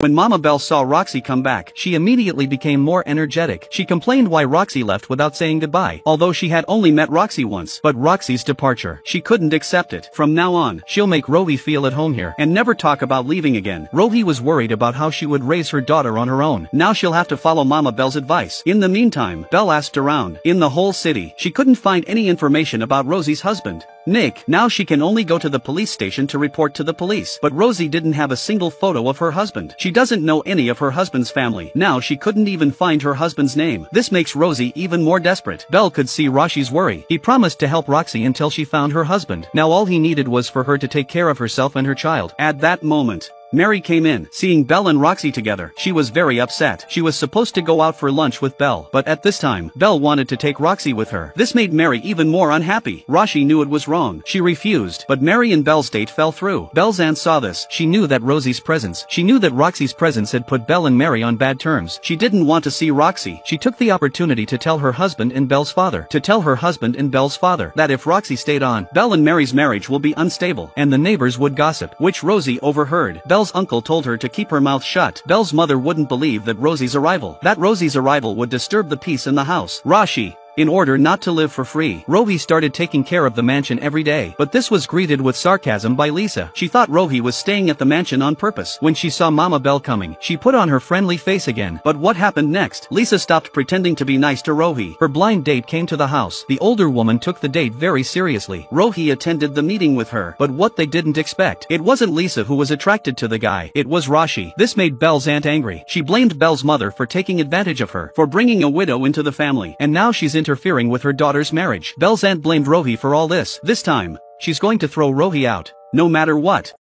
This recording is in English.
When Mama Belle saw Roxy come back, she immediately became more energetic. She complained why Roxy left without saying goodbye, although she had only met Roxy once. But Roxy's departure, she couldn't accept it. From now on, she'll make Rohi feel at home here and never talk about leaving again. Rohi was worried about how she would raise her daughter on her own. Now she'll have to follow Mama Belle's advice. In the meantime, Belle asked around. In the whole city, she couldn't find any information about Rosie's husband. Nick, now she can only go to the police station to report to the police. But Rosie didn't have a single photo of her husband. She doesn't know any of her husband's family. Now she couldn't even find her husband's name. This makes Rosie even more desperate. Belle could see Roshi's worry. He promised to help Roxy until she found her husband. Now all he needed was for her to take care of herself and her child. At that moment, Mary came in, seeing Belle and Roxy together. She was very upset. She was supposed to go out for lunch with Belle, but at this time, Belle wanted to take Roxy with her. This made Mary even more unhappy. Roshi knew it was wrong. She refused, but Mary and Belle's date fell through. Belle's aunt saw this. She knew that Rosie's presence. She knew that Roxy's presence had put Belle and Mary on bad terms. She didn't want to see Roxy. She took the opportunity to tell her husband and Belle's father. To tell her husband and Belle's father that if Roxy stayed on, Belle and Mary's marriage will be unstable, and the neighbors would gossip, which Rosie overheard. Belle's uncle told her to keep her mouth shut. Belle's mother wouldn't believe that Rosie's arrival. That Rosie's arrival would disturb the peace in the house. Rashi, in order not to live for free, Rohi started taking care of the mansion every day. But this was greeted with sarcasm by Lisa. She thought Rohi was staying at the mansion on purpose. When she saw Mama Belle coming, she put on her friendly face again. But what happened next? Lisa stopped pretending to be nice to Rohi. Her blind date came to the house. The older woman took the date very seriously. Rohi attended the meeting with her. But what they didn't expect, it wasn't Lisa who was attracted to the guy. It was Rashi. This made Belle's aunt angry. She blamed Belle's mother for taking advantage of her, for bringing a widow into the family. And now she's interfering with her daughter's marriage. Belle's aunt blamed Rohi for all this. This time, she's going to throw Rohi out, no matter what.